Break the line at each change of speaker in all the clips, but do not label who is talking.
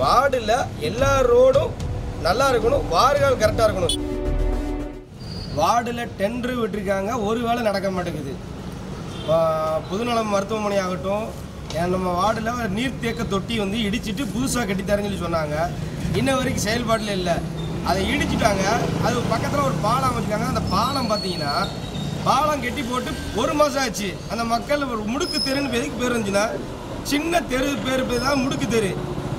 வார்டில் எல்லா ரோடும் நல்லா இருக்கணும் வார்கள் கரெக்டாக இருக்கணும். வார்டில் டெண்டரு விட்டுருக்காங்க ஒரு வேளை நடக்க மாட்டேங்குது. புதுநலம் மருத்துவமனை ஆகட்டும் நம்ம வார்டில் நீர்த்தேக்க தொட்டி வந்து இடிச்சிட்டு புதுசாக கட்டித்தரேன்னு சொல்லி சொன்னாங்க. இன்ன வரைக்கும் செயல்பாட்டில் இல்லை. அதை இடிச்சிட்டாங்க அது பக்கத்தில் ஒரு பாலம் அமைச்சிருக்காங்க. அந்த பாலம் பார்த்தீங்கன்னா பாலம் கட்டி போட்டு ஒரு மாதம் ஆச்சு. அந்த மக்கள் ஒரு முடுக்கு தெருன்னு எதுக்கு பேர் இருந்துச்சுன்னா சின்ன தெரு பேர் பேர் தான் முடுக்கு தெரு.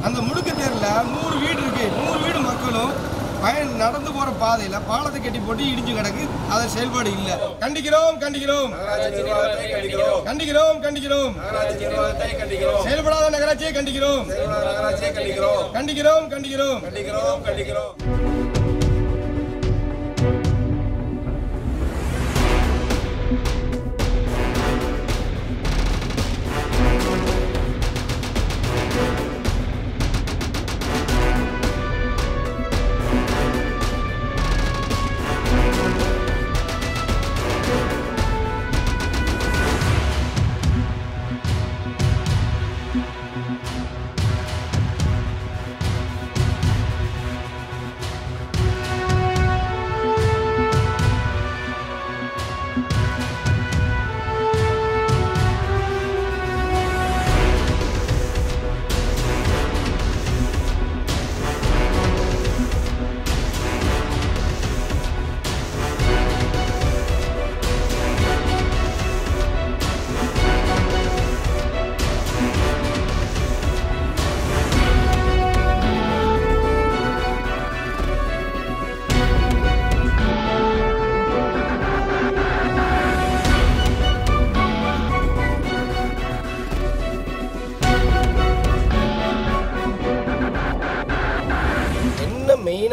அந்த முடுக்கு தேரில் நூறு வீடு இருக்கு. நூறு வீடு மக்களும் பயன் நடந்து போற பாதையில பாலத்தை கட்டி போட்டு இடிஞ்சு கிடக்கு. அது செயல்பாடு இல்ல. கண்டிக்கிறோம் கண்டிக்கிறோம். கண்டிக்கிறோம் கண்டிக்கிறோம். செயல்படாத நகராட்சியை கண்டிக்கிறோம். கண்டிக்கிறோம் கண்டிக்கிறோம். Bye.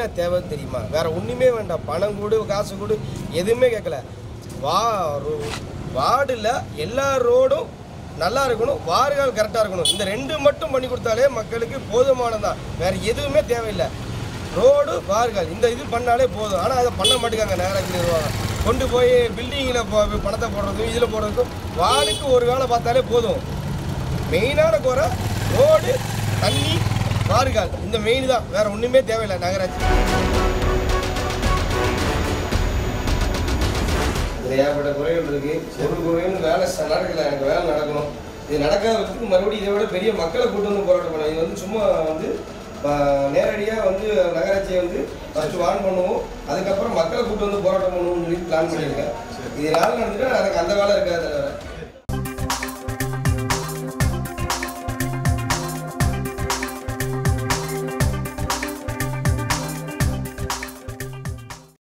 என்ன தேவைன்னு தெரியுமா? வேற ஒன்றுமே வேண்டாம். பணம் கொடு காசு கொடு எதுவுமே கேட்கல வா வார்டில் எல்லா ரோடும் நல்லா இருக்கணும் வார்கள் கரெக்டாக இருக்கணும். இந்த ரெண்டு மட்டும் பண்ணி கொடுத்தாலே மக்களுக்கு போதுமானதான் வேற எதுவுமே தேவையில்லை. ரோடு வார்கள் இந்த இது பண்ணாலே போதும். ஆனால் அதை பண்ண மாட்டேங்காங்க. நேராக நிர்வாகம் கொண்டு போய் பில்டிங்கில் பணத்தை போடுறதும் இதில் போடுறதுக்கும் வார்டுக்கு ஒரு வேலை பார்த்தாலே போதும். மெயினான குறை ரோடு தண்ணி வார்கள் இந்த மெயின் தான். வேற ஒண்ணுமே தேவையில்லை நகராட்சி இதுல ஏகப்பட்ட குறைகள் இருக்கு. ஒரு குறையும் வேலை நடக்கல. எனக்கு வேலை நடக்கணும். இது நடக்காததுக்கு மறுபடியும் இதை விட பெரிய மக்களை கூட்டு வந்து போராட்டம் பண்ணணும். இது வந்து சும்மா வந்து நேரடியாக வந்து நகராட்சியை வந்து ஃபஸ்ட்டு வான் பண்ணுவோம். அதுக்கப்புறம் மக்களை கூட்டு வந்து போராட்டம் பண்ணுவோம்னு சொல்லி பிளான் பண்ணியிருக்கேன். இது நாள் நடந்துட்டு எனக்கு அந்த வேலை இருக்காது.